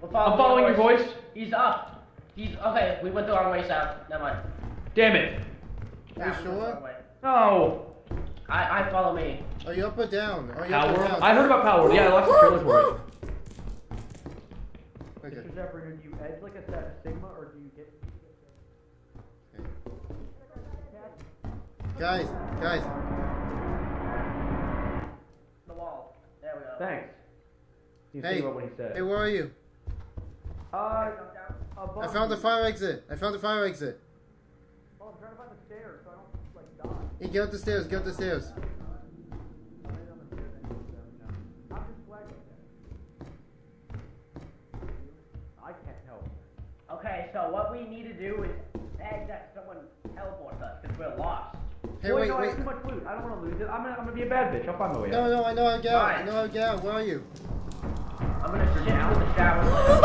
We're I'm following your voice. He's up. He's okay. We went the wrong way south. Never mind. Damn it. Are you Nah, we went the sure? No. I I follow me. Are you up or down? Are you Power up or down? I heard about Power Yeah, I watched the trailers for it. Okay. Mr. Shepard, do you edge like a set Sigma or do you get? Guys, guys, The wall. There we go. Thanks. You Hey, what he said. hey, where are you? Uh, down. I found the fire exit. I found the fire exit. Oh, I'm trying to find the stairs so I don't like die. Hey, get up the stairs. Get up the stairs. I'm right on the stairs. I need to, you know. I'm just flagged like that. I can't help. Okay, so what we need to do is beg that someone teleports us because we're lost. Hey, Boy, wait, no, I wait. have too much loot. I don't want to lose it. I'm gonna, I'm gonna be a bad bitch. I'll find my way No, out. no, I know how to get out. I Fine. know how to get out. Where are you? I'm gonna shift with the shower.